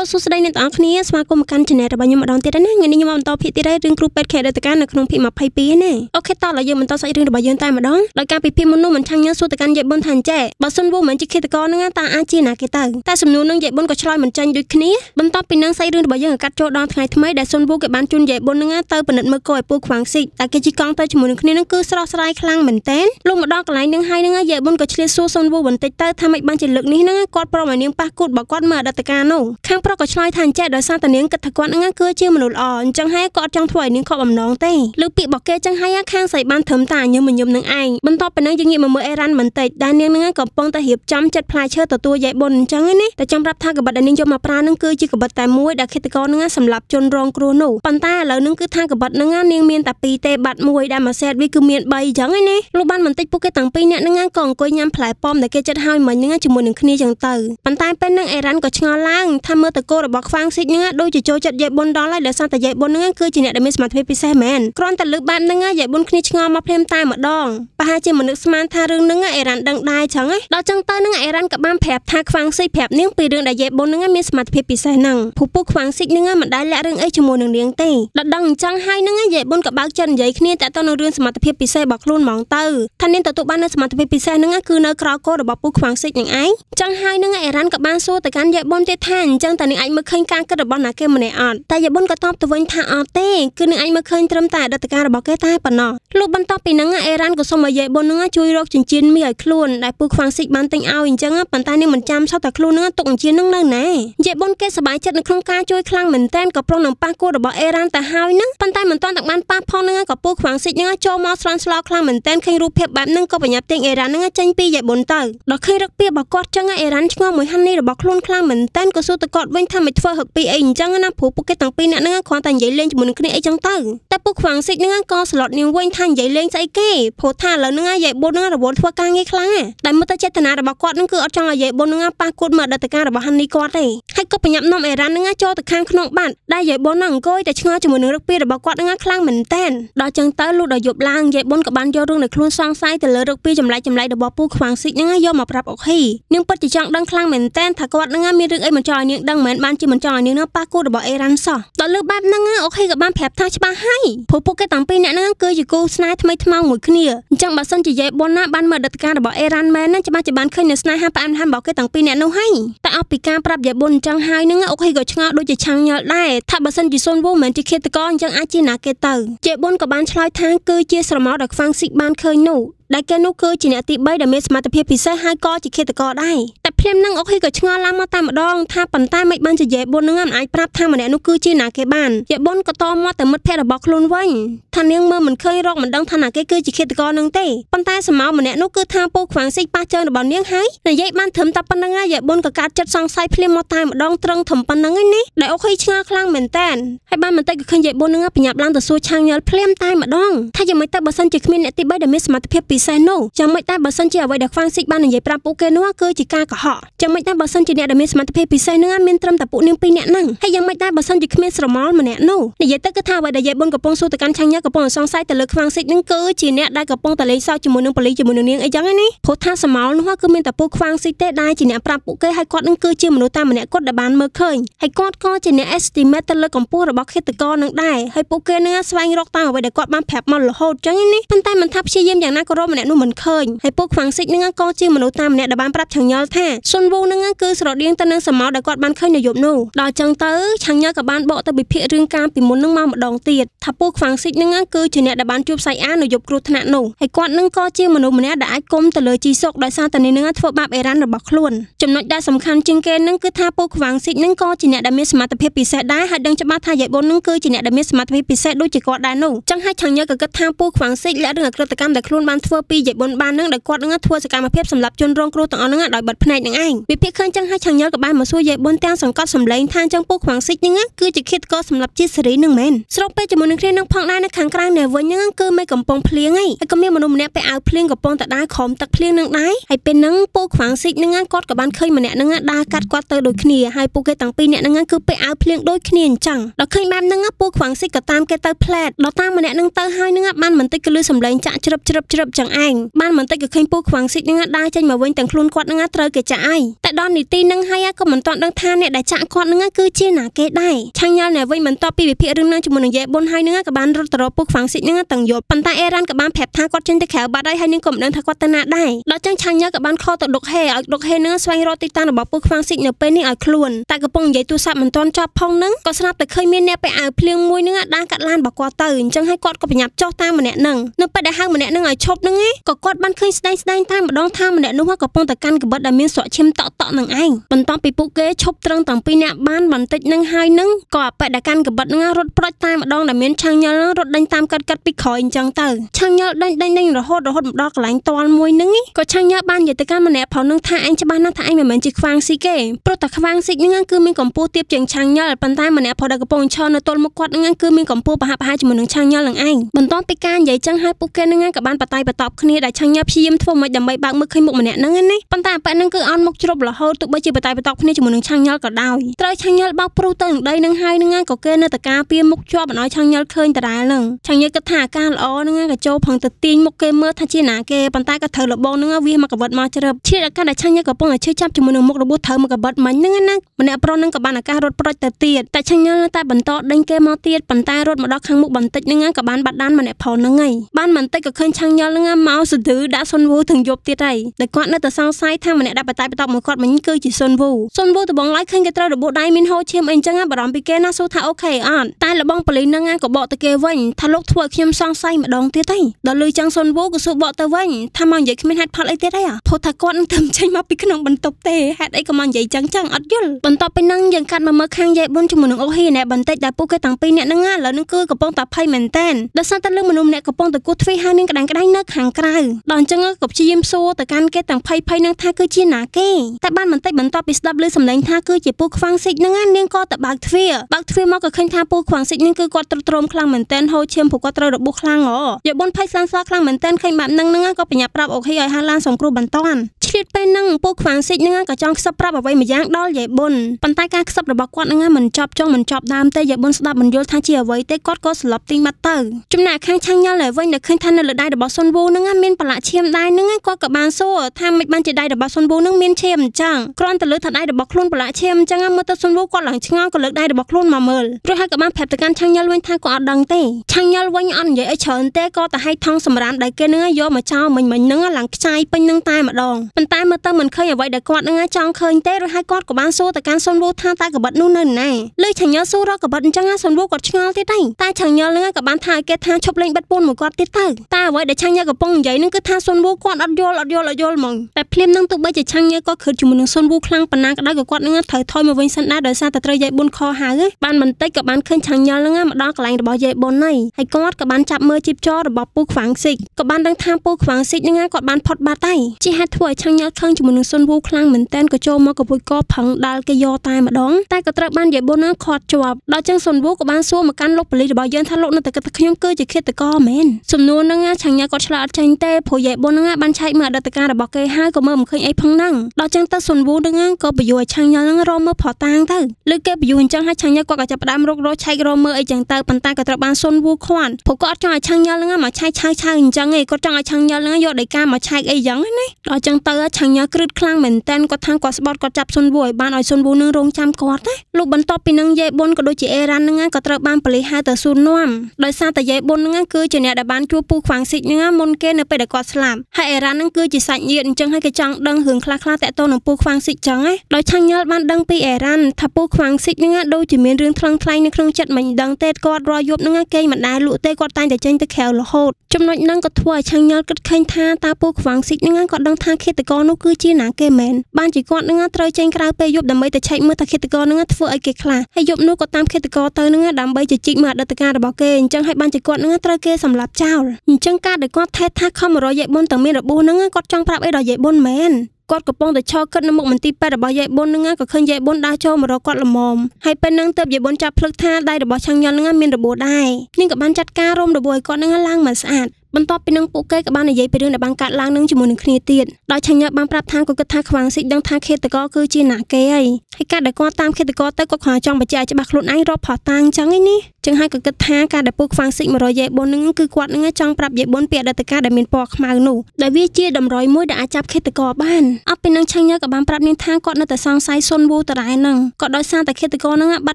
លោកសួស្តីអ្នកទាំងអស់គ្នាស្វាគមន៍មកកាន់ channel របស់ខ្ញុំម្ដងទៀតណាថ្ងៃនេះខ្ញុំមកបន្តភាគទៀតហើយរឿងគ្រូពេទ្យខេត្តរតកានៅក្នុងភាគ22ណាអូខេតោះឡើយយើងបន្តសាច់រឿងរបស់យើងតែម្ដងដោយការពិភាក្សាមុននោះមិនឆាំងញើសួរទៅកាន់យាយប៊ុនថាអញ្ចេះបើសិនវូមិនជាឃាតករនឹងតើអាចជាណាគេទៅតែសំណួរនឹងយាយប៊ុនក៏ឆ្លើយមិនចាញ់ដូចគ្នាបន្ទាប់ពីនឹងសាច់រឿងរបស់យើងកាត់ចូលដល់ថ្ងៃថ្មីដែលសុនវូគេបានជូនយាយប៊ុននឹងទៅពិនិត្យមើលកោឲ្យពូខ្វាំងស៊ីតែគេជីកង់ទៅជាមួយនឹងគ្នានឹងគឺស្រស់ស្រាយខ្លាំងមែនតើលោកមកដល់កន្លែងនឹងហើយនឹងយាយប៊ុនក៏ឆ្លៀតសួរសុនវូបន្តិចទៅថាមិនបានជាលើកនេះនឹងគាត់ព្រមឲ្យនាងប៉ះគូតបើគាត់មើលអតីតកាលនោះខាងប្រុសក៏ឆ្លើយថាអញ្ចេះដោយសារតានាងគិតថាគាត់ហ្នឹងគឺជាមនុស្សល្អអញ្ចឹងហើយក៏អត់ចង់ធ្វើឲ្យនាងខកបំណងទេលើពាក្យរបស់គេចឹងហើយខាងស្រីបានត្រឹមតែញឹមញឹមនឹងឯងបន្ទាប់ពីនឹងយើងងាកមកមើលអេរ៉ាន់បន្តិចដែលនាងហ្នឹងកំពុងតែរៀបចំចិត្តផ្លែឈើទទួលយាយបុនអញ្ចឹងណាតែចាំប្រាប់ថាកបិតដែលនាងយកមកប្រើហ្នឹងគឺជាកបិតតែមួយដែលឃាតករហ្នឹងសម្រាប់ជនរងគ្រោះនោះប៉ុន្តែឥឡូវហ្នឹងគឺថាកបិតហ្នឹងនាងមានតែពីរទេបាត់មួយដែលមកសេតវាគឺមាន3អញ្ចឹងណាលោកបានបន្តិចពួកគេទាំងពីរអ្នកហ្នឹងក៏អង្គុយញ៉ាំផ្លែប៉ោមដែលគេចិត្តឲ្យមិញហ្នឹងជាមួយនឹងគ្នាចឹងទៅប៉ុន្តែពេលហ្នឹងអេរ៉ាន់ក៏ឆ្ងល់ឡើងថាមើលតកោរបស់ខ្វាងស៊ីចហ្នឹងដូចជាចូលចិត្តយាយបុនដល់ហើយដោយសារតែយាយបុនហ្នឹងគឺជាអ្នកដែលមានសមត្ថភាពពិសេសមែនគ្រាន់តែលើកបែបហ្នឹងយាយបុនគ្នាឆ្ងល់មកភ្លាមតែម្ដងប្រហែលជាមនុស្សស្មានថារឿងហ្នឹងអេរ៉ាន់ដឹងដែរចឹងដល់ចឹងទៅហ្នឹងអេរ៉ាន់ក៏បានប្រាប់ថាខ្វាងស៊ីចប្រាប់នាងពីរឿងដែលយាយបុនហ្នឹងមានសមត្ថភាពពិសេសហ្នឹងពូពូខ្វាងស៊ីចហ្នឹងមិនដែលលាក់រឿងអីជាមួយនឹងនាងទេដល់ដឹងអញ្ចឹងហើយហ្នឹងយាយបុនក៏បើកចិត្តនិយាយគ្នាតាក់ទងនឹងរឿងសមត្ថភាពពិសេសរបស់ខ្លួនហ្មងទៅថានាងទទួលបាននូវសមត្ថភាពពិសេសហ្នឹងគឺនៅក្រៅកោរបស់ពូខ្វាងស៊ីចនឹងឯងចឹងហើយហ្នឹងអេរ៉ាន់ក៏បានសួរទៅកាន់យាយបុនទៀតថាអញ្ចឹងតើនាងអាចមើលឃើញការគិតរបស់ណាគេម្នាក់អត់តែយាយបុនក៏តបទៅវិញថាអត់ទេគឺនឹងឯងមើលឃើញត្រឹមតែអតីតកាលរបស់គេតែប៉ុណ្ណោះលុះបន្ទាប់ពីហ្នឹងអេរ៉ានក៏សុំឲ្យយាយបុនហ្នឹងជួយរកចិញ្ចៀនមាសឲ្យខ្លួនដែលពូខ្វាំងស៊ីកបានទិញឲ្យអញ្ចឹងប៉ុន្តែនាងមិនចាំសោះតែខ្លួនហ្នឹងទុកចិញ្ចៀនហ្នឹងនៅណាយាយបុនគេសប្បាយចិត្តនៅក្នុងការជួយខ្លាំងមែនតែនក៏ប្រុងនឹងប៉ះគូរបស់អេរ៉ានទៅហើយហ្នឹងប៉ុន្តែមិនទាន់តែបានប៉ះផងហ្នឹងក៏ពូខ្វាំងស៊ីកហ្នឹងចូលមកស្រន់ស្លោខ្លាំងមែនតែនឃើញរូបភាពបែបហ្នឹងក៏បញ្ញាប់ទាញអេរ៉ានហ្នឹងចេញពីយាយបុនទៅដល់ឃើញរឹកពីរបស់គាត់ចឹងអេរ៉ានឆ្ងល់មួយហាន់នេះរបស់ខ្លួនខ្លាំងមែនតែនក៏សួរទៅគាត់វិញថាមិនធ្វើហឹកពីអីអញ្ចឹងណាព្រោះពួកគេទាំងពីរនាក់ហ្នឹងគ្រាន់តែនិយាយលេងជាមួយនឹងគ្នាអីចឹងទៅតែពួកខ្វាំងស៊ីកហ្នឹងក៏ស្លុតនាងវិញថានិយាយលេងស្អីគេព្រោះថាឥឡូវហ្នឹងយាយបុនហ្នឹងរវល់ធ្វើការងារខ្លាំងតែមើលទៅចេតនារបស់គាត់ហ្នឹងគឺអត់ចង់ឲ្យយាយបុនហ្នឹងប៉ះគូតមើលអតីតកាលរបស់ហានីគាត់ទេហើយក៏បញ្ញាប់នាំអេរ៉ាន់ហ្នឹងចូលទៅខាងក្នុងបាត់ដែលយាយបុនហ្នឹងអង្គុយតែឆ្ងល់ជាមួយនឹងរឹកពីរបស់គាត់ហ្នឹងខ្លាំងមែនតែនដល់ចឹងទៅលុះដល់យប់ឡើងយាយបុនក៏បានយករឿងនៃខ្លួនសង្ស័យទៅលើរឹកពីចម្លែកចម្លែករបស់ពូខ្វាំងស៊ីកហ្នឹងយកមកប្រាប់អុកហ៊ីនាងពិតជាចង់ដឹងខ្លាំងមែនតែនថាគាត់ហ្នឹងមានរឿងអីមិនចង់ឲ្យនាងដឹងមែនបានជាមិនចង់ឲ្យនាងហ្នឹងប៉ះគូតរបស់អេរ៉ាន់សោះដល់លើបែបហ្នឹងអុកហ៊ីក៏បានប្រាប់ថាច្បាស់ហើយព្រោះពួកគេតាំងពីអ្នកហ្នឹងគឺជាគូស្នេហ៍ថ្មីថ្មោងមួយគ្នាអញ្ចឹងបើសិនជាយាយបុនណាបានមើលអតីតកាលរបស់អេរ៉ាន់មែនណាច្បាស់ជាបានឃើញនៅស្នេហាផ្អែមល្ហែមរបស់គេតាំងពីអ្នកនោះហើយតែអស់ពីការប្រាប់យាយបុនអញ្ចឹងហើយហ្នឹងអុកហ៊ីក៏ឆ្ងល់ដូចជាឆាំងញល់ដែរថាបើសិនជាសុនវូមិនជាឃាតករអញ្ចឹងអាចជាណាគេទៅយាយបុនក៏បានឆ្លើយថាគឺជាស្រមោលដែលខ្វាំងស៊ីបានឃើញនោះដែលគេនោះគឺជាអ្នកទី3ដែលមានសមត្ថភាពពិសេសហើយក៏ជាឃាតករដែរតែ ភ្លាមនឹងអុកហ៊ីក៏ឆ្ងល់ឡើងមកតែម្ដងថាប៉ុន្តែមិនបានជាយេបុននឹងមិនអាចប្រាប់ថាម្នាក់នោះគឺជាណាគេបានយេបុនក៏តមកទៅមិត្តភ័ក្តិរបស់ខ្លួនវិញថានាងមើលមិនឃើញរកមិនដឹងថាណាគេគឺជាឃាតករនឹងទេប៉ុន្តែសមោម្នាក់នោះគឺថាពូខ្វាំងស៊ីប៉ះជើងរបស់នាងហើយនិយាយបានត្រឹមតែប៉ុណ្្នឹងហើយយេបុនក៏កាត់ចិត្តសង្ស័យភ្លាមមកតែម្ដងត្រង់ធំប៉ុណ្្នឹងឯនេះដែលអុកហ៊ីឆ្ងល់ខ្លាំងមែនតើហើយបានបន្តិចក៏ឃើញយេបុននឹងបញ្ញាប់ឡើងទៅសួរឆាងញល់ភ្លាមតែម្ដងថាយ៉ាងម៉េចទៅបើសិនជាគ្មានអ្នកទី3ដែលមានសមត្ថភាពពិសេសនោះចាំមិនតែបើសិនជាអ្វីដែលខ្វាងស៊ីកបាននិយាយប្រាប់ពួកគេនោះគឺជាការកុហកចាំមិនតែបើសិនជាអ្នកដែលមានសមត្ថភាពពិសេសនឹងមានត្រឹមតែពួកនាងពីរនាក់ហ្នឹងហើយយ៉ាងមិនតែបើសិនជាគ្មានស្រមោលម្នាក់នោះនិយាយទៅគឺថាអ្វីដែលយាយបុនកំពុងសួរទៅកាន់ឆាញ់ញ៉ាកំពុងសង្ស័យទៅលើខ្វាងស៊ីកហ្នឹងគឺជាអ្នកដែលកំពុងតែលេងសើចជាមួយនឹងប៉ូលីសជាមួយនឹងនាងអីចឹងណាព្រោះថាស្រមោលនោះគឺមានតែពួកខ្វាងស៊ីកទេដែលជាអ្នកប្រាប់ពួកគេហើយគាត់នឹងគឺជាមនុស្សតាមម្នាក់គាត់ដែលបានមើលឃើញហើយគាត់ក៏ជាអ្នក estimate ទៅលើកម្ពស់របស់ឃាតករនឹងដែរហើយពួកគេនឹងស្វែងរកតាមអ្វីដែលគាត់បានប្រាប់មករហូតចឹងណាប៉ុន្តែមិនថាព្យាយាមយ៉ាងណាក៏រកម្នាក់នោះមិនឃើញហើយពួកខ្វាងស៊ីកនឹងក៏ជាមនុស្សតាមម្នាក់ដែលបានប្រាប់ឆាំងញ៉លថាស៊ុនវូនឹងគឺស្រដៀងទៅនឹងសមោដែលគាត់បានឃើញនៅយប់នោះដល់ចឹងទៅឆាំងញ៉លក៏បានបកទៅវិភាគរឿងការពីមុននឹងមកម្ដងទៀតថាពូខ្វាំងស៊ីកនឹងគឺជាអ្នកដែលបានជួបសៃអាននៅយប់គ្រោះថ្នាក់នោះហើយគាត់នឹងក៏ជាមនុស្សម្នាក់ដែលអាចគុំទៅលើជីសុកដោយសារតែនេះនឹងធ្វើបាបអេរ៉ាន់របស់ខ្លួនចំណុចដែលសំខាន់ជាងគេនឹងគឺថាពូខ្វាំងស៊ីកនឹងក៏ជាអ្នកដែលមានសមត្ថភាពពិសេសដែរហើយដឹងច្បាស់ថាយាយបុននឹងគឺជាអ្នកដែលមានសមត្ថភាពពិសេសដូចជាគាត់ដែរនោះចឹងហើយឆាំងញ៉លក៏គិតថាពូខ្វាំងស៊ីកលាក់រឿងអក្រិតកម្មដែលខ្លួនបានធ្វើពីយាយបុនបាននឹងដែលគាត់នឹងធ្វើសកម្មភាពសម្រាប់ជនរងគ្រោះទាំងអស់ហ្នឹងដោយបិទភ្នែកនឹងឯងវិភាគឃើញចឹងហើយឆាំងញ៉លក៏បានមកសួរយាយបុនទាំងសង្កត់សម្លេងថាចឹងពូខ្វាំងស៊ីកហ្នឹងគឺជាឃាតករសម្រាប់ជាសេរីនឹងមែនស្របពេលជាមួយនឹងគ្នានឹងផងដែរនៅខាងក្រៅនៅវិញហ្នឹងគឺមិនកំពុងភ្លៀងឯងហើយក៏មានមនុស្សម្នាក់ពាក់អាវភ្លៀងកំពុងតែដើរក្រោមទឹកភ្លៀងនឹងដែរហើយពេលហ្នឹងពូខ្វាំងស៊ីកហ្នឹងគាត់ក៏បានឃើញម្នាក់ហ្នឹងដើរកាត់គាត់ទៅដូចគ្នាហើយពួកគេទាំងពីរនាក់ហ្នឹងគឺពាក់អាវភ្លៀងដូចគ្នាអញ្ចឹងដល់ឃើញបែបហ្នឹងពូខ្វាំងស៊ីកក៏តាមគេទៅផ្លែតដល់តាមម្នាក់ហ្នឹងទៅហើយហ្នឹងបានបន្តិចក៏លឺសម្លេងចាក់ជ្រឹបជ្រឹបជ្រឹបចឹងឯងបានបន្តិចក៏ឃើញពូខ្វាំងស៊ីកហ្នឹងដើរចេញមកវិញទាំងខ្លួនគាត់ហ្នឹងត្រូវគេចាក់ហើយតែដល់នីតិនឹងហើយក៏មិនទាន់ដឹងថាអ្នកដែលចាក់គាត់នឹងគឺជាណាគេដែរឆាញ់ញ៉ាល់នៅវិញបន្ទាប់ពីវិភាគរឿងនឹងជាមួយនឹងយេប៊ុនហើយនឹងក៏បានរត់ទៅរកពូខ្វាំងស៊ីកនឹងទាំងយប់ប៉ុន្តែអេរ៉ានក៏បានប្រាប់ថាគាត់ចេញទៅក្រៅបាត់ហើយហើយនឹងក៏មិនដឹងថាគាត់ទៅណាដែរដល់ចឹងឆាញ់ញ៉ាល់ក៏បានខលទៅដុកហេឲ្យដុកហេនឹងស្វែងរកទីតាំងរបស់ពូខ្វាំងស៊ីកនៅពេលនេះឲ្យខ្លួនតែកំពុងនិយាយទូរស័ព្ទមិនទាន់ចប់ផងនឹងក៏ស្រាប់តែឃើញមានអ្នកពាក់អាវភ្លៀងមួយនឹងដើរកាត់ឡានរបស់គាត់ទៅអញ្ចឹងហើយគាត់ក៏ប្រញាប់ចុះតាមម្នាក់នឹងនៅពេលដែលហៅម្នាក់នឹងឲ្យឈប់នឹងឯងក៏គាត់បានឃើញស្ដែងស្ដែងតាមម្ដងថាម្នាក់នោះកំពុងតែកាន់កបិតដែលមានស្រកឈាមតក់តក់នឹងឯងបន្ទាប់ពីពួកគេឈប់ត្រឹងទាំងពីរនាក់បានបន្តិចនឹងហើយនឹងក៏អបិដែលកាន់កបិតនឹងរត់ប្រូចតាមម្ដងដែលមានឆាំងញល់រត់ដេញតាមកាត់កាត់ពីក្រោយអញ្ចឹងទៅឆាំងញល់ដេញដេញដេញរហូតរហូតមកដល់កន្លែងតលមួយនឹងក៏ឆាំងញល់បាននិយាយទៅកាន់ម្នាក់ផងនឹងថាឯងច្បាស់ណាស់ថាឯងមិនមែនជាខ្វាងស៊ីគេព្រោះតែខ្វាងស៊ីនឹងគឺមានកម្ពស់ទាបជាងឆាំងញល់ប៉ុន្តែម្នាក់ផងដែលកំពុងឈរនៅទល់មុខគាត់នឹងគឺមានកម្ពស់ប្រហាក់ប្រហែលជាមួយនឹងឆាំងញល់នឹងឯងបន្ទាប់ពីការនិយាយចឹងហើយពួកគេនឹងក៏បានបតៃបតបគ្នាដែលឆាំងញ៉ាព្យាយាមធ្វើមិនដើម្បីបើកមើលឃើញមុខម្នាក់ហ្នឹងណាប៉ុន្តែប៉ែហ្នឹងគឺអន់មុខជ្រប់រហូតទោះបីជាបតៃបតបគ្នាជាមួយនឹងឆាំងញ៉ាល់ក៏ដោយត្រូវឆាំងញ៉ាល់បោកព្រុសទៅនឹងដីនឹងហើយនឹងក៏គេនៅតែការពារមុខជាប់មិនឲ្យឆាំងញ៉ាល់ឃើញដដែលហ្នឹងឆាំងញ៉ាល់គិតថាអាការល្អហ្នឹងក៏ចូលផងទៅទាញមុខគេមើលថាជាណាគេប៉ុន្តែក៏ត្រូវលបងហ្នឹងវាមកកបិតមកជ្រាបឈៀតអាការដែលឆាំងញ៉ាល់កំពុងតែឈឺចាប់ជាមួយនឹងមុខរបួសត្រូវមកកបិតមិញហ្នឹងណាម្នាក់ប្រុសហ្នឹងក៏បានអាការរត់ប្រូចទៅទៀតតែឆាំងញ៉ាល់នៅតែបន្តដេញគេមកទៀតប៉ុន្តែរត់មកដល់ខាងមុខបន្តិចហ្នឹងក៏បានបាត់ដានម្នាក់ប្រុសហ្នឹងហើយបានបន្តិចក៏ឃើញឆាំងញ៉ាល់ហ្នឹងមកសធឺដាក់សុនវូទាំងយប់ទៀតហើយដែលគាត់នៅតែសង្ស័យថាម្នាក់ដាក់បតែបតបមួយគាត់មិញគឺជាសុនវូសុនវូដបងឡាយឃើញគេត្រូវរបួសដៃមានហូរឈាមអីចឹងបារម្ភពីគេណាសួរថាអូខេអត់តែលបងប៉ូលីសហ្នឹងក៏បកទៅគេវិញថាលោកធ្វើឲ្យខ្ញុំសង្ស័យម្ដងទៀតហើយដល់លឺចឹងសុនវូក៏សួរបកទៅវិញថាមកនិយាយគ្មានហេតុផលអីទៀតហើយផុសថាគាត់នឹងធ្វើចេញមកពីក្នុងបន្ទប់ទេហេតុអីក៏មកនិយាយចឹងចឹងអត់យល់បន្ទាប់ពីហ្នឹងយើងកាត់មកមើលខាងយាយប៊ុនជាមួយនឹងអូហ៊ីណែបន្តិចដែលពួកគេទាំងពីរនាក់ហ្នឹងឥឡូវហ្នឹងគឺកំពុងតែភ័យមែនតែនដោយសារតែលឺមនុស្សម្នាក់កំពុងតែគោះទ្វីហើយនឹងក្តាំងក្តាំងនៅខាងក្រៅដល់អញ្ចឹងក៏ព្យាយាមសួរទៅកាន់គេទាំងភ័យភ័យនឹងថាគឺជាណាគេតែបានបន្តិចបន្ទាប់ពីស្ដាប់ឮសំឡេងថាគឺជាពូខ្វាំងស៊ីកហ្នឹងនាងក៏ទៅបើកទ្វារបើកទ្វារមកក៏ឃើញថាពូខ្វាំងស៊ីកហ្នឹងគឺគាត់ទ្រុឌទ្រោមខ្លាំងមែនតែនហូរឈាមព្រោះគាត់ត្រូវរបួសខ្លាំងហ៎យាបុនភ័យស្លានស្លាខ្លាំងមែនតែនឃើញបែបហ្នឹងហ្នឹងក៏បញ្ញាប្រាប់អូខេឲ្យហាឡានសង្គ្រោះបន្ទាន់ ឆ្លៀតពេលហ្នឹងពូខ្វាំងស៊ីកហ្នឹងក៏ចង់ខ្សឹបប្រាប់អ្វីមួយយ៉ាងដល់យាយប៊ុនប៉ុន្តែការខ្សឹបរបស់គាត់ហ្នឹងមិនចប់ចុងមិនចប់ដើមទេយាយប៊ុនស្ដាប់មិនយល់ថាជាអ្វីទេគាត់ក៏ស្លាប់ទីងបាត់ទៅចំណែកខាងឆាំងញ៉ាល់ហើយវិញដែលឃើញថានៅលើដៃរបស់សុនវូហ្នឹងមានប្រឡាក់ឈាមដៃហ្នឹងគាត់ក៏បានសួរថាមិនបានជាដៃរបស់សុនវូហ្នឹងមានឈាមអញ្ចឹងគ្រាន់តែលើថាដៃរបស់ខ្លួនប្រឡាក់ឈាមអញ្ចឹងមើលទៅសុនវូគាត់ឡើងឆ្ងល់ក៏លើកដៃរបស់ខ្លួនមកមើលរួចហើយក៏បានប្រាប់ទៅកាន់ឆាំងញ៉ាល់វិញថាគាត់អត់ដឹងទេឆាំងញ៉ាល់វិញអត់និយាយអីច្រើនទេក៏តែឲ្យថងសម្រាមដែលគេហ្នឹងយកមកចោលមិញមិញហ្នឹងឡើងខ្ចាយពេញនឹងតែម្ដងប៉ុន្តែមើលទៅមិនឃើញអ្វីដែលគាត់ហ្នឹងចង់ឃើញទេរួចហើយគាត់ក៏បានសួរទៅកាន់សុនវូថាតើកបិតនោះនៅណាលើឆាំងញ៉ាល់សួររកកបិតអញ្ចឹងសុនវូគាត់ឆ្ងល់ទៀតហើយតែឆាំងញ៉ាល់ហ្នឹងក៏បានថាឲ្យគេថាឈប់លេងបិទពួនមួយគាត់ទៀតទៅតែអ្វីដែលឆាំងញ៉ាល់កំពុងនិយាយហ្នឹងគឺថាសុនវូគាត់អត់យល់អត់យល់អត់យល់ហ្មងតែភ្លាមហ្នឹងទោះបីជាឆាំងញ៉ាល់ក៏ខឹកជាមួយនឹងសុនវូខ្លាំងប៉ុណ្ណាក៏ដោយក៏គាត់នឹងត្រូវថយមកវិញសិនដែរដោយសារតែត្រូវយាយប៊ុនខហៅបានបន្តិចក៏បានឃើញឆាំងញ៉ាល់ហ្នឹងមកដល់កន្លែងរបស់យាយប៊ុនហើយហើយគាត់ក៏បានចាប់មើលជីបចររបស់ពូខ្វាំងស៊ីកក៏បានដឹងថាពូខ្វាំងស៊ីកហ្នឹងគាត់បានផុតបាត់ហើយជាហេតុធ្វើឲ្យឆាំងញ៉ាល់ខឹងជាមួយនឹងសុនវូខ្លាំងមែនតែនក៏ចូលមកកពុយកផឹងដាល់គេយកតែម្ដងតែក៏ត្រូវបានយាយប៊ុនហ្នឹងខាត់ជាប់ដល់ចឹងសុនវូក៏បានសួរមកកាន់លោកប៉ូលីសរបស់យើងថាលោកនៅតែគិតថាខ្ញុំគឺជាឃាតករមែនសំណួរហ្នឹងឆាំងញ៉ាល់គាត់ឆ្លើយអត់ចេញទេព្រោះយាយប៊ុនហ្នឹងបានឆែកមើលអតីតកាលរបស់គេហើយក៏មើលមិនឃើញអីផងហ្នឹងដល់ចឹងទៅសុនវូហ្នឹងក៏បញ្យល់ឲ្យឆាំងញ៉ាល់ហ្នឹងរកមើលផតាងទៅលើគេបញ្យល់អញ្ចឹងឲ្យឆាំងញ៉ាល់គាត់ក៏ចាប់ផ្ដើមរករកឆែករកមើលអីចឹងទៅប៉ុន្តែក៏ត្រូវបានសុនវូខាត់ព្រោះគាត់អត់ចង់ឲ្យឆាំងញ៉ាល់ហ្នឹងមកឆែកឆៅឆៅអញ្ចឹងឯងគាត់ចង់ឲ្យឆាំងញ៉ាល់ហ្នឹងយកដីកាមកឆែកអីចឹងណាដល់ចឹងទៅឆាំងញ៉ាល់គ្រឹតខ្លាំងមែនតែនគាត់ថាគាត់ស្បត់គាត់ចាប់សុនវូឲ្យបានឲ្យសុនវូនឹងរងចាំគាត់ណាលោកបន្ទាប់ពីនឹងយាយប៊ុនក៏ដូចជាអេរ៉ានហ្នឹងក៏ត្រូវបានប៉ូលីសហៅទៅសួរនាំដោយសារតែយាយប៊ុនហ្នឹងគឺជាអ្នកដែលបានជួបពូខ្វាំងស៊ីកហ្នឹងមុនគេនៅពេលដែលគាត់ស្លាប់ហើយអេរ៉ានហ្នឹងគឺជាសាច់ញាតិអញ្ចឹងហើយគេចង់ដឹងរឿងខ្លះៗតាក់ទងនឹងពូខ្វាំងស៊ីកចឹងណាដោយឆាំងញ៉ាល់បានដឹងពីអេរ៉ានថាពូខ្វាំងស៊ីកហ្នឹងដូចជាមានរឿងថ្លឹងថ្លែងនៅក្នុងចិត្តមិនដឹងទេគាត់រាល់យប់ហ្នឹងគេមិនដែលលក់ទេគាត់តែងតែចេញទៅក្រៅរហូតចំណុចហ្នឹងក៏ធ្វើឲ្យឆាំងញ៉ាល់គិតឃើញថាតើពូខ្វាំងស៊ីកហ្នឹងគាត់ដឹងថាឃាតករនោះគឺជាណាគេមែនបានជាគាត់ហ្នឹងត្រូវចេញក្រៅពេលយប់ដើម្បីទៅឆែកមើលថាឃាតករហ្នឹងធ្វើឲ្យគេខ្លាចហើយយប់នោះក៏តាមឃាតករទៅហ្នឹងដើម្បីជជែកមើលអតីតកាលរបស់គេអញ្ចឹងហើយបានជាគាត់ហ្នឹងត្រូវគេសម្លាប់ចោលអញ្ចឹងការដែលគាត់ថេថាខំរយយាយប៊ុនទាំងមានរបួសហ្នឹងគាត់ចង់ប្រាប់អីដល់យាយប៊ុនមែនគាត់កំពុងតែឈរគិតនៅមុខមន្ទីរពេទ្យរបស់យាយប៊ុននឹងក៏ឃើញយាយប៊ុនដើរចូលមករកគាត់ល្មមហើយពេលហ្នឹងទើបយាយប៊ុនចាប់ភ្លឹកថាដៃរបស់ឆាំងញ៉ាន់នឹងមានរបួសដែរនាងក៏បានចាត់ការរោមរបួសឲ្យគាត់នឹងឡើងមកស្អាត បន្ទាប់ពីនឹងពួកគេក៏បាននិយាយពីរឿងដែលបានកើតឡើងនឹងជាមួយនឹងគ្នាទៀតដោយឆាញ់ញើបានប្រាប់ថាគាត់គិតថាខ្វាងស៊ីដឹងថាខេតកគឺជាណាគេហើយហើយការដែលគាត់តាមខេតកទៅគាត់គ្រាន់ចង់បញ្ជាក់ច្បាស់ខ្លួនឯងរកផោះតាំងអញ្ចឹងឯនេះចឹងហើយក៏គិតថាការដែលពូខ្វាំងស៊ីកម្រយយេបុននឹងគឺគាត់នឹងចង់ប្រាប់យេបុនពីអតីតកាលដែលមានពណ៌ខ្មៅនោះដែលវាជាតម្រុយមួយដែលអាចចាប់ឃាតករបានអត់ពីនឹងឆាញ់ញើក៏បានប្រាប់នាងថាគាត់នៅតែសង្ស័យសុនវូតរ៉ែនឹងក៏ដោយសារតែឃាតករនឹងបា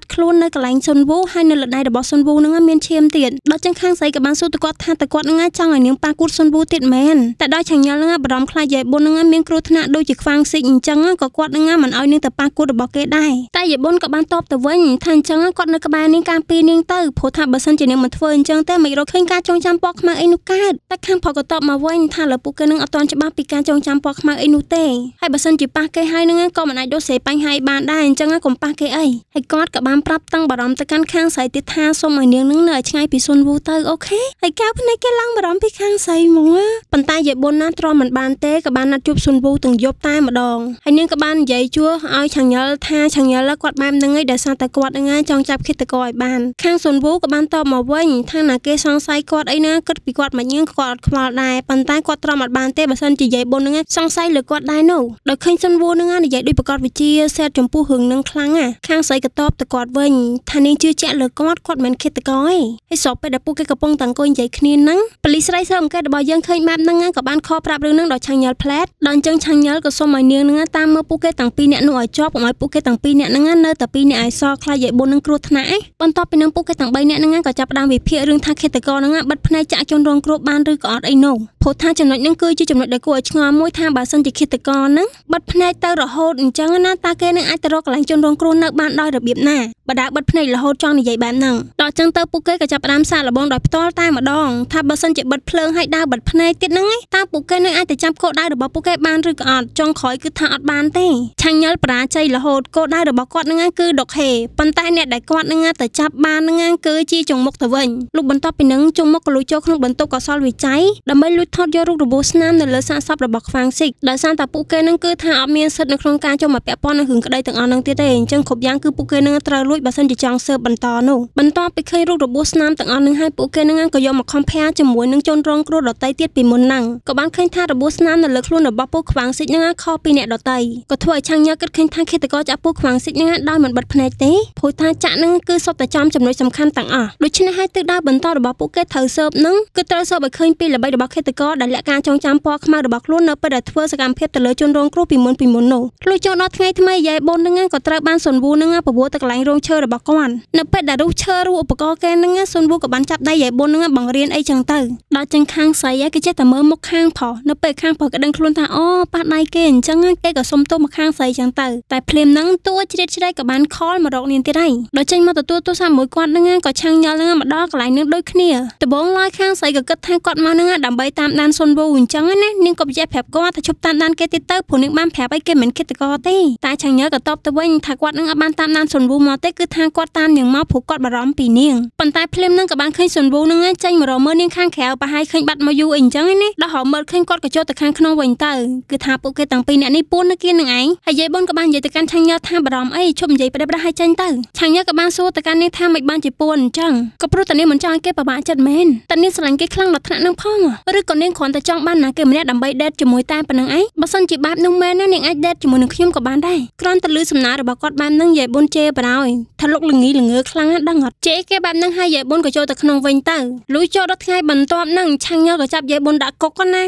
ត់ខ្លួននៅកន្លែងសុនវូហើយនៅលើដៃរបស់សុនវូនឹងមានឈាមទៀតដល់ចឹងខាងស្រីក៏បានសួរទៅគាត់ថាតើគាត់នឹងចង់ឲ្យនាងប៉ះគូតសុនវូទៀតមែនតែដោយឆាញ់ញើនឹងបារម្ភខ្លាចយេបុននឹងមានគ្រោះថ្នាក់ដូចជាខ្វាំងស៊ីអញ្ចឹងក៏គាត់នឹងមិនឲ្យនាងទៅប៉ះគូតរបស់គេដែរតែយេបុនក៏បានតបទៅវិញថាអញ្ចឹងគាត់នៅក្បែរនាងការពារនាងទៅព្រោះថាបើសិនជានាងមិនធ្វើអញ្ចឹងទេមិនរកឃើញការចងចាំពណ៌ខ្មៅអីនោះកើតតែខាងផលក៏តបមកវិញថាលើពួកគេនឹងអត់ទាន់ច្បាស់ពីការចងចាំពណ៌ខ្មៅអីនោះទេហើយបើសិនជាប៉ះគេហើយនឹងក៏មិនអាចដោះស្រាយបញ្ហាបានដែរអញ្ចឹងកុំប៉ះគេអីហើយគាត់ក៏បានប្រាប់តាំងបារម្ភទៅកាន់ខាងស្រីទៀតថាសូមឲ្យនាងនឹងនៅឆ្ងាយពីសុនវូទៅអូខេហើយកៅភ្នែកគេឡើងបារម្ភពីខាងស្រីហ្មងប៉ុន្តែយាយបុនណាទ្រាំមិនបានទេក៏បានណាត់ជួបសុនវូទាំងយប់តែម្ដងហើយនាងក៏បាននិយាយជួឲ្យឆាញ់ញ៉លថាឆាញ់ញ៉លគាត់បែបហ្នឹងឯងដោយសារតែគាត់ហ្នឹងឯងចង់ចាប់ឃាតករឲ្យបានខាងសុនវូក៏បានតបមកវិញថាណាគេសង្ស័យគាត់អីណាគិតពីគាត់មកញៀងគាត់អត់ខ្វល់ដែរប៉ុន្តែគាត់ទ្រាំអត់បានទេបើសិនជាយាយបុនហ្នឹងសង្ស័យលើគាត់ដែរនោះដោយឃើញសុនវូហ្នឹងនិយាយដូចប្រកាសវិជាសេតចំពោះរឿងនឹងខ្លាំងណាខាងស្រីក៏តបទៅគាត់វិញថានាងជឿជាក់លើគាត់គាត់មិនឃាតករឯងហើយស្របពេលដែលពួកគេកំពុងតែអង្គុយនិយាយគ្នាហ្នឹងប៉ូលីសស្រីស្រីអង្កេតរបស់យើងឃើញបែបហ្នឹងក៏បានខកប្រាប់រឿងហ្នឹងដល់ឆាញ់ញ៉លផ្លែតដល់អញ្ចឹងឆាញ់ញ៉លក៏សុំឲ្យនាងហ្នឹងតាមមើលពួកគេទាំងពីរនាក់នោះឲ្យជាប់កុំឲ្យពួកគេទាំងពីរនាក់ហ្នឹងនៅតែពីរនាក់ឲ្យសល់ខ្លាចយាយបុននឹងគ្រោះថ្នាក់ឯងបន្ទាប់ពីនឹងពួកគេទាំង3នាក់ហ្នឹងក៏ចាប់ផ្ដើមវិភាគរឿងថាឃាតករហ្នឹងបិទភ្នែកចាក់ជនរងគ្រោះបានឬក៏អត់អីនោះព្រោះថាចំណុចហ្នឹងគឺជាចំណុចដែលគួរឲ្យឆ្ងល់មួយថាបើសិនជាឃាតករហ្នឹងបិទភ្នែកទៅរហូតអញ្ចឹងណាតើគេនឹងអាចទៅរកកន្លែងជនរងគ្រោះនៅបានដោយរបៀបណាបដាបិទភ្នែករហូតចង់និយាយបែបហ្នឹងដល់អញ្ចឹងទៅពួកគេក៏ចាប់ផ្ដើមសាកល្បងដោយផ្ទាល់តែម្ដងថាបើសិនជាបិទភ្លើងឲ្យដើរបិទភ្នែកទៀតហ្នឹងតើពួកគេនឹងអាចទៅចាប់គោលដៅរបស់ពួកគេបានឬក៏អត់ចុងក្រោយគឺថាអត់បានទេឆាញ់ញ៉លបរាជ័យរហូតគោលដៅរបស់គាត់ហ្នឹងគឺដុកហេប៉ុន្តែអ្នកដែលគាត់ហ្នឹងទៅចាប់បានហ្នឹងគឺជាចុងមុខទៅវិញលុះបន្ទាប់ពីនឹងចុងមុខក៏លួចចូលក្នុងបន្ទប់កសលវិច័យដើម្បីលួចថតយករូបរបួសស្នាមនៅលើសាកសពរបស់ខ្វាងស៊ីកដោយសារតែពួកគេហ្នឹងគឺថាអត់មានសិទ្ធិនៅក្នុងការចូលមកពាក់ព័ន្ធនឹងរឿងក្តីទាំងអស់ហ្នឹងទៀតទេអញ្ចឹងគ្រប់យ៉ាងគឺពួកគេនឹងត្រូវលួចបើសិនជាចង់ស៊ើបបន្តនោះបន្ទាប់ពីឃើញរូបរបួសស្នាមទាំងអស់ហ្នឹងហើយពួកគេនឹងក៏យកមកខំភាជាមួយនឹងជនរងគ្រោះដតីទៀតពីមុនហ្នឹងក៏បានឃើញថារបួសស្នាមនៅលើខ្លួនរបស់ពួកខ្វាងស៊ីកហ្នឹងខុសពីអ្នកដតីក៏ធ្វើឲ្យឆាំងញ៉ាគិតឃើញថាឃាតករចាក់ពួកខ្វាងស៊ីកហ្នឹងដោយមិនបិទភ្នែកទេព្រោះថាចាក់ហ្នឹងគឺសុទ្ធតែចំចំណុចសំខាន់ទាំងអស់ដូច្នេះហើយទិសដៅបន្តរបស់ពួកគេត្រូវស៊ើបហ្នឹងគឺត្រូវស៊ើបឲ្យឃើញពីល្បិចរបស់ឃាតករដែលលាក់ការចងចាំពណ៌ខ្មៅរបស់ខ្លួននៅពេលដែលធ្វើសកម្មភាពទៅលើជនរងគ្រោះពីមុនពីមុននោះលុះចូលដល់ថ្ងៃថ្មីយាយបូនហ្នឹងក៏ត្រូវបានសុនវូហ្នឹងប្រវួរទៅកន្លែងរោងឈើរបស់គាត់នៅពេលដែលរុះឈើរុះឧបករណ៍គេហ្នឹងសុនវូក៏បានចាប់ដៃយាយបូនហ្នឹងបង្រៀនអីចឹងទៅដល់ចឹងខាងស្រីគេចេះតែមើលមុខខាងប្រុសនៅពេលខាងប្រុសក៏ដឹងខ្លួនថាអូប៉ះដៃគេអញ្ចឹងគេក៏សុំទោសមកខាងស្រីចឹងទៅតែភ្លាមហ្នឹងតួជ្រៀតជ្រែកក៏បានខលមករកនាងទៀតហើយដល់ចេញមកទទួលទោសសាមួយគាត់ហ្នឹងក៏ឆាំងញ៉ាល់ហ្នឹងមកដល់កន្លែងហ្នឹងដូចគ្នាដំបងឡើយខាងស្រីក៏គិតថាគាត់មកហ្នឹងដើម្បីតាមដានសុនវូអញ្ចឹងណានាងក៏ប្រយ័ត្នប្រាប់គាត់ថាជប់តាមដានគេទៀតទៅព្រោះនាងបានប្រាប់ឲ្យគេមិនគិតតកទេតែឆាំងញ៉ាល់ក៏តបទៅវិញថាគាត់នឹងអត់បានតាមដានសុនវូមកទេគឺថាគាត់តាមនាងមកព្រោះគាត់បារម្ភពីនាងប៉ុន្តែភ្លាមហ្នឹងក៏បានឃើញសុនវូហ្នឹងចេញមករកមើលនាងខាងក្រៅប្រហែលឃើញបាត់មកយូរអីអញ្ចឹងណាដល់រមើលឃើញគាត់ក៏ចូលទៅខាងក្នុងវិញទៅគឺថាពួកគេទាំងពីរអ្នកនេះពួននៅគៀននឹងឯងហើយយាយបុនក៏បាននិយាយទៅកាន់ឆាំងញ៉ាល់ថាបារម្ភអីឈប់និយាយប្រដេបឲ្យចេញទៅឆាំងញ៉ាល់ក៏បានសួរទៅកាន់នាងថាមិនបានជាពួនអញ្ចឹងក៏ព្រោះតែនាងមិនចង់ឲ្យគេពិបាកចិត្តមែនតែនាងស្រឡាញ់គេខ្លាំងដល់ថ្នាក់ហ្នឹងផងឬក៏នាងគ្រាន់តែចង់បានណាគេម្នាក់ដើម្បីដេតជាមួយតែប៉ុណ្្នឹងឯងបើសិនជាបែបនោះមែនណានាងអាចដេតជាមួយនឹងខ្ញុំក៏បានដែរគ្រាន់តែលឺសំណើរបស់គាត់បែបហ្នឹងយាយបុនជេរបណ្ដោយថាលោកល្ងីល្ងើខ្លាំងណាស់ដឹងអត់ជេរគេបែបហ្នឹងហើយយាយបុនក៏ចូលទៅក្នុងវិញទៅលុយចូលដល់ថ្ងៃបន្ទាប់ហ្នឹងឆាំងញ៉ាល់ក៏ចាប់យាយបុនដាក់គុកគាត់ណា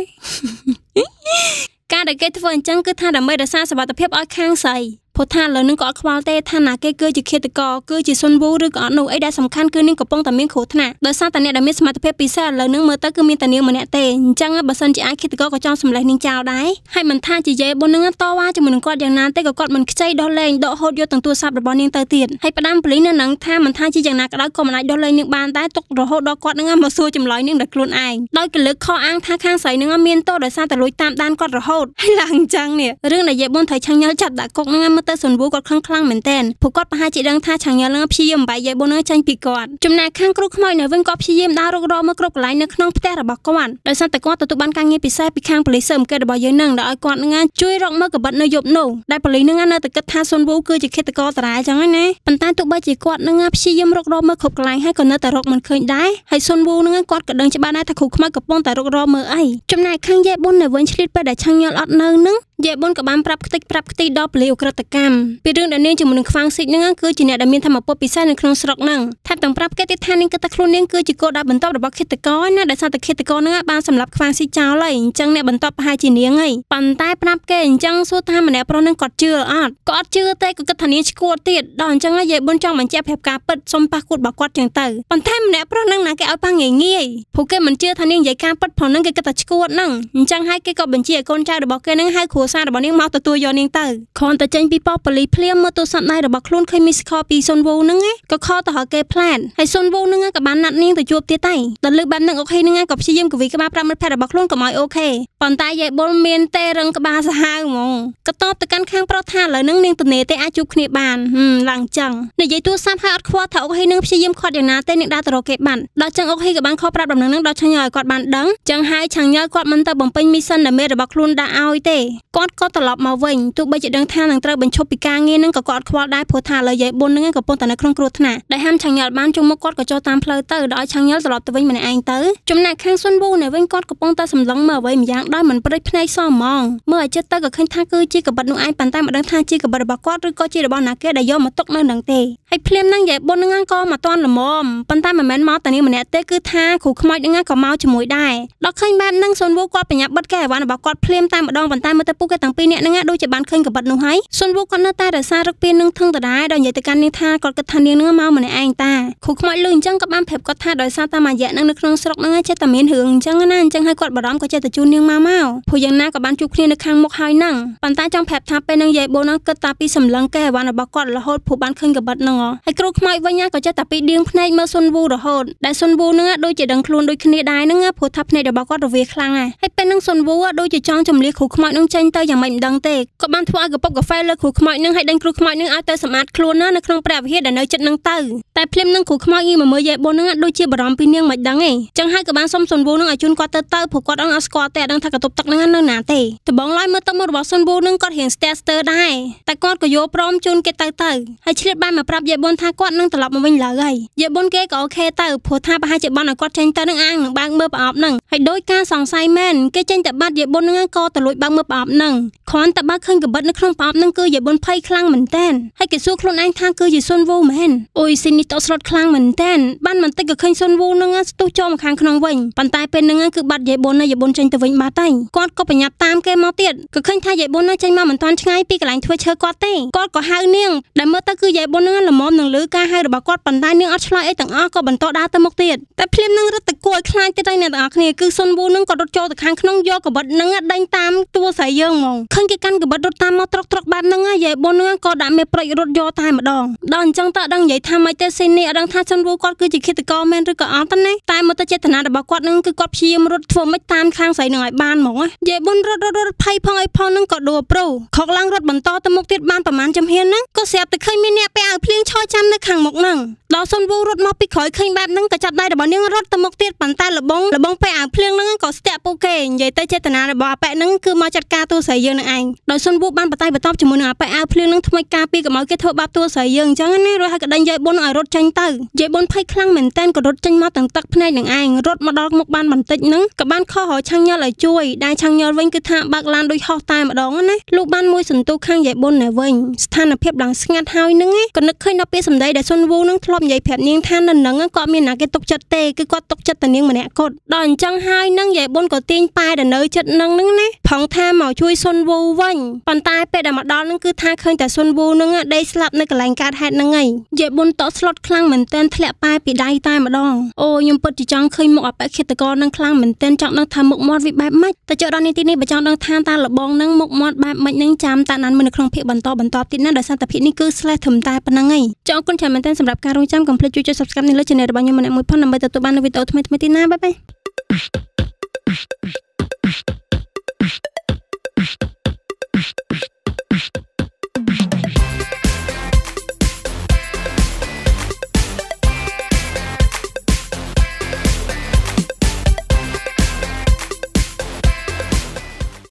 ការដែលគេធ្វើអញ្ចឹងគឺថាដើម្បីរក្សាសុវត្ថិភាពឲ្យខាងស្រី ព្រោះថាលើនឹងក៏អត់ខ្វល់ទេថាណាគេគឺជាឃាតករគឺជាសុនវូឬក៏អត់នោះអីដែលសំខាន់គឺនាងកំពុងតែមានគ្រោះថ្នាក់ដោយសារតែអ្នកដែលមានសមត្ថភាពពិសេសលើនឹងមើលទៅគឺមានតែនាងម្នាក់ទេអញ្ចឹងបើសិនជាអាចឃាតករក៏ចង់សម្លេះនាងចោលដែរហើយមិនថាជាយាយបុននឹងតវ៉ាជាមួយនឹងគាត់យ៉ាងណាទេក៏គាត់មិនខ្ចីដោះលែងដកហូតយកទាំងទូរស័ព្ទរបស់នាងទៅទៀតហើយផ្ដាំប៉ូលីសនៅនឹងថាមិនថាជាយ៉ាងណាក៏ដោយក៏មិនអាចដោះលែងនាងបានដែរទុករហូតដល់គាត់នឹងមកសួរចម្លើយនាងដោយខ្លួនឯងដោយកលឹកខអាងថាខាងស្រីនឹងមានទោសដោយសារតែលួចតាមដានគាត់រហូតហើយឡើងអញ្ចឹងនេះរឿងដែលយាយបុនត្រូវឆាំងញ៉ាល់ចាប់ដាក់គុកនឹងមើលទៅសុនវូគាត់ខឹងខ្លាំងមែនទែនព្រោះគាត់ប្រហែលជាដឹងថាឆាងញ៉ានឹងព្យាយាមបាយយាយបុននឹងចាញ់ពីគាត់ចំណែកខាងគ្រូខ្មោចនៅវិញក៏ព្យាយាមដើររុករកមើលគ្រប់កន្លែងនៅក្នុងផ្ទះរបស់គាត់ដោយសារតែគាត់ទទួលបានការងារពិសេសពីខាងប៉ូលីសស៊ើបអង្កេតរបស់យើងនឹងដែលឲ្យគាត់នឹងជួយរកមើលកបិតនៅយប់នោះដែលប៉ូលីសនឹងនៅតែគិតថាសុនវូគឺជាឃាតករតារាចឹងណាប៉ុន្តែទោះបីជាគាត់នឹងព្យាយាមរុករកមើលគ្រប់កន្លែងហើយក៏នៅតែរកមិនឃើញដែរហើយសុនវូនឹងគាត់ក៏ដឹងច្បាស់ដែរថាគ្រូខ្មោចកំពុងតែរុករកមើលអីចំណែកខាងយាយបុននៅវិញឆ្លៀតពេលដែលឆាំងញ៉ាល់អត់នៅនឹង យាយបុនក៏បានប្រាប់ខ្ទេចប្រាប់ខ្ទីដល់ពលីអ ுக ្រិតកម្មពីរឿងដែលនាងជាមួយនឹងខ្វាងស៊ីកនឹងគឺជាអ្នកដែលមានធម៌ពុទ្ធពិសេសនៅក្នុងស្រុកហ្នឹងថែមទាំងប្រាប់គេទៀតថានាងគិតថាខ្លួននាងគឺជាគោលដៅបន្ទាប់របស់ឃាតករណាដែលសារតែឃាតករហ្នឹងបានសម្លាប់ខ្វាងស៊ីចោលហើយអញ្ចឹងអ្នកបន្ទាប់ប្រហែលជានាងហើយប៉ុន្តែប្រាប់គេអញ្ចឹងសួរថាម្នាក់ប្រុសហ្នឹងគាត់ជឿអត់ក៏អត់ជឿទេក៏គិតថានាងឈួតទៀតដល់អញ្ចឹងយាយបុនចង់បញ្ជាក់ប្រាប់ការពិតសុំប៉ះគួតរបស់គាត់ចឹងទៅប៉ុន្តែម្នាក់ប្រុសហ្នឹងណាគេឲ្យប៉ះងាយងាយព្រោះគេមិនជឿថានាងនិយាយការពិតផងហ្នឹងគេគិតថាឈួតហ្នឹងអញ្ចឹងហើយគេក៏បញ្ជាឲ្យកូនចៅរបស់គេហ្នឹងហៅគ្រួសាររបស់នាងមកទទួលយកនាងទៅគ្រាន់តែចេញពីប៉ុស្តិ៍ប៉ូលីសភ្លាមមើលទូរស័ព្ទដៃរបស់ខ្លួនឃើញមីសខលពីសុនវូហ្នឹងក៏ខលទៅហៅគេផ្លាតហើយសុនវូហ្នឹងក៏បានណាត់នាងទៅជួបទៀតដែរដល់លើបែបហ្នឹងអូខេហ្នឹងក៏ព្យាយាមកវីក្បាលប្រាប់មិត្តភក្តិរបស់ខ្លួនកុំឲ្យអូខេប៉ុន្តែយាយបុលមានទេរឹងក្បាលសាហាវហ្មងក៏តបទៅកាន់ខាងប្រុសថាឥឡូវហ្នឹងនាងទនេទេអាចជួបគ្នាបានហឹមឡើងចឹងនិយាយទូរស័ព្ទហើយអត់ខ្វល់ថាអូខេនឹងព្យាយាមខាត់យ៉ាងណាទេនាងដើរទៅរកគេបានដល់ចឹងអូខេក៏បានខលប្រាប់ដំណឹងហ្នឹងដល់ឆាញ់ឲ្យគាត់បានដឹងចឹងហើយឆាញ់ញ៉ៅគាត់មិនទៅបំពេញមីសិនដែលមេរបស់ខ្លួនដាក់ឲ្យទេគាត់ក៏ត្រឡប់មកវិញទោះបីជាដឹងថានឹងត្រូវបញ្ឈប់ពីការងារហ្នឹងក៏គាត់ខ្វល់ដែរព្រោះថាលើយាយបុនហ្នឹងកំពុងតែនៅក្នុងគ្រោះថ្នាក់ដែលហាំឆាញ់ញ៉ាល់បានជុំមុខគាត់ក៏ចូលតាមផ្លូវទៅដល់ឆាញ់ញ៉ាល់ត្រឡប់ទៅវិញម្នាក់ឯងទៅចំណែកខាងសុនវូនៅវិញគាត់កំពុងតែសម្លឹងមើលអ្វីម្យ៉ាងដោយមិនព្រិចភ្នែកសោះហ្មងមើលឲ្យចិត្តទៅក៏ឃើញថាគឺជាកបិតនោះឯងប៉ុន្តែមិនដឹងថាជាកបិតរបស់គាត់ឬក៏ជារបស់ណាគេដែលយកមកទុកនៅនឹងទេហើយភ្លាមហ្នឹងយាយបុនហ្នឹងក៏មកតន់ល្មមប៉ុន្តែមិនមែនមកតែនាងម្នាក់ទេគឺថាគ្រូខ្មោចហ្នឹងក៏មកជាមួយដែរដល់ឃើញបែបហ្នឹងសុនវូគាត់បញ្ញាបិទកែអវ៉ាន់របស់គាត់ភ្លាមតែម្ដងប៉ុន្តែមើលទៅពួកគេទាំងពីរនាក់ហ្នឹងដូចជាបានឃើញកបិតនោះហើយសុនវូគាត់នៅតែរសារឹកពីនឹងថឹងដដែលដល់និយាយទៅកាន់នាងថាគាត់គិតថានាងហ្នឹងមកម្នាក់ឯងតាគ្រូខ្មោចលឺអញ្ចឹងក៏បានប្រាប់គាត់ថាដោយសារតាមរយៈហ្នឹងនៅក្នុងស្រុកហ្នឹងចេះតែមានរឿងអញ្ចឹងណាអញ្ចឹងហើយគាត់បារម្ភក៏ចេះតែជូននាងមកមកព្រោះយ៉ាងណាក៏បានជួបគ្នានៅខាងមុខហើយហ្នឹងប៉ុន្តែចង់ប្រាប់ថាពេលហ្នឹងយាយបូនហ្នឹងគិតតាពីសម្លឹងកែអវ៉ាន់របស់គាត់រហូតព្រោះបានឃើញកបិតហ្នឹងហើយគ្រូខ្មោចវិញក៏ចេះតែពីដៀងភ្នែកមើលសុនវូរហូតដែលសុនវូហ្នឹងដូចជាដឹងខ្លួនដូចគ្នាដែរហ្នឹងព្រោះថាភ្នែករបស់គាត់រវាខ្លាំងហើយពេលហ្នឹងសុនវូដូចជាចង់ចម្លៀសគ្រូខ្មោចហ្នឹងចេញទៅយ៉ាងម៉េចមិនដឹងទេក៏បានធ្វើឲ្យកពុកកាហ្វេលើគ្រូខ្មោចហ្នឹងឲ្យដេញគ្រូខ្មោចហ្នឹងឲ្យទៅសម្អាតខ្លួនណានៅក្នុងព្រះវិហារដែលនៅជិតហ្នឹងទៅតែភ្លាមនឹងគ្រូខ្មោចងាយមកមើលយាយបូនហ្នឹងដូចជាបារម្ភពីនាងមិនដឹងទេចឹងហើយក៏បានសុំសុនវូនឹងឲ្យជូនគាត់ទៅទៅព្រោះគាត់អត់ស្គាល់ទេអត់ដឹងថាកតុបទឹកហ្នឹងនៅណាទេដំបងឡើយមើលទៅមុខរបស់សុនវូនឹងគាត់រៀងស្ទះស្ទើរដែរតែគាត់ក៏យកព្រមជូនគេទៅទៅហើយឆ្លៀតបានមកប្រាប់យាយបូនថាគាត់នឹងត្រឡប់មកវិញឡើយហើយយាយបូនគេក៏អូខេទៅព្រោះថាប្រហែលជាបានឲ្យគាត់ចេញទៅនឹងអាងនឹងបើកមើលប្រអប់ហ្នឹងហើយដោយការសង្ស័យមែនគេចេញតែបាត់យាយបូនហ្នឹងក៏ទៅលួចបើកមើលប្រអប់ហ្នឹងគ្រាន់តែបើកឃើញកបិតនៅក្នុងប្រអប់ហ្នឹងគឺយាយបូនភ័យខ្លាំងមែនតើហើយគេសួរខ្លួនឯងថាគឺជាសុនវូមែនអូយស៊ីននេះតក់ស្លុតខ្លាំងមែនតើបានបន្តិចក៏ឃើញសុនវូនឹងស្ទុះចូលមកខាងក្នុងវិញប៉ុន្តែពេលហ្នឹងគឺបាត់យាយប៊ុនហើយយាយប៊ុនចេញទៅវិញបាត់ហើយគាត់ក៏ប្រញាប់តាមគេមកទៀតក៏ឃើញថាយាយប៊ុននឹងចេញមកមិនទាន់ឆ្ងាយពីកន្លែងធ្វើឈើគាត់ទេគាត់ក៏ហៅនាងដែលមើលទៅគឺយាយប៊ុននឹងល្មមនឹងលើការហៅរបស់គាត់ប៉ុន្តែនាងអត់ឆ្លើយអីទាំងអស់ក៏បន្តដើរទៅមុខទៀតតែភ្លាមនឹងរត់ទៅគួរឲ្យខ្លាចទៀតហើយអ្នកទាំងអស់គ្នាគឺសុនវូនឹងក៏រត់ចូលទៅខាងក្នុងយកកបិតនឹងដេញតាមតួស្រីយើងហ្មងឃើញគេកាន់កបិតរត់តាមមកត្រកត្រកបែបហ្នឹងយាយប៊ុននឹងក៏ដាក់មេប្រិចរត់យកតែម្ដងដល់អញ្ចឹងតើដឹងនិយាយថាម៉េចទេស៊ីនេះអត់ដឹងថាសុនវូគាត់គឺជាឃាតករមែនឬក៏អត់ទេណាតែមើលទៅចេតនារបស់គាត់នឹងគឺគាត់ព្យាយាមរត់ធ្វើមិនតាមខាងស្រីនឹងឲ្យបានហ្មងយាយប៊ុនរត់រត់រត់ភ័យផងអីផងនឹងក៏ដួលប្រូខកឡើងរត់បន្តទៅមុខទៀតបានប្រហែលចំហៀនហ្នឹងក៏ស្រាប់តែឃើញមានអ្នកពាក់អាវភ្លៀងឈរចាំនៅខាងមុខហ្នឹងដល់សុនវូរត់មកពីក្រោយឃើញបែបហ្នឹងក៏ចាប់ដៃរបស់នាងរត់ទៅមុខទៀតប៉ុន្តែលបងលបងពាក់អាវភ្លៀងហ្នឹងក៏ស្ទាក់ពួកគេនិយាយទៅចេតនារបស់អាប៉ែហ្នឹងគឺមកចាត់ការតួស្រីយើងនឹងឯងដោយសុនវូបានបតៃបតបជាមួយនឹងអាប៉ែអាវភ្លៀងហ្នឹងថ្មីការពីកុំឲ្យគេធ្វើបាបតួស្រីយើងអញ្ចឹងណារួចហើយក៏ដេញយាយប៊ុនឲ្យរត់ចេញទៅយាយប៊ុនភ័យខ្លាំងមែនតើក៏រត់ចេញមកទាំងទឹកភ្នែកនឹងឯងរត់មកដល់មុខបានបន្តិចហ្នឹងក៏បានខុសរឆាំងញ៉ាល់ឲ្យជួយដែលឆាំងញ៉ាល់វិញគឺថាបើកឡានដូចហោះតែម្ដងណាលោកបានមួយសន្ទុះខាងយាយប៊ុននៅវិញស្ថានភាពឡើងស្ងាត់ហើយហ្នឹងក៏នឹកឃើញដល់ពេលសម្ដីដែលសុនវូនឹងធ្លាប់និយាយប្រាប់នាងថានៅនឹងគាត់មានណាគេទុកចិត្តទេគឺគាត់ទុកចិត្តតែនាងម្នាក់គត់ដល់អញ្ចឹងហើយនឹងយាយប៊ុនក៏ទាញប៉ែដែលនៅចិត្តនឹងហ្នឹងណាផងថាមកជួយសុនវូវិញប៉ុន្តែពេលដែលមកដល់ហ្នឹងគឺថាឃើញតែសុនវូនឹងដេកស្លាប់នៅកន្លែងកើតហេតុហ្នឹងឯងយាយប៊ុនតក់ស្លុតខ្លាំងមែនទែនធ្លាក់ប៉ែពីដៃតែម្ដងអូខ្ញុំពិតជាចង់ឃើញមុខអបិឃាតករនឹងខ្លាំងមែនទែនចង់ដឹងថាមុខមាត់វាបែបម៉េចតែចុះដល់នេះទីនេះបើចង់ដឹងថាតើលបងនឹងមុខមាត់បែបម៉េចនឹងចាំតាណានមើលនៅក្នុងភាគបន្តបន្តទៀតណាដោយសារតែភាគនេះគឺ slash ត្រឹមតែប៉ុណ្្នឹងឯងចង់អរគុណច្រើនមែនទែនសម្រាប់ការរងចាំកុំភ្លេចជួយចុច subscribe នៅលើ channel របស់ខ្ញុំម្នាក់មួយផងដើម្បីទទួលបាននូវវីដេអូថ្មីៗទៀតណាបាយបាយ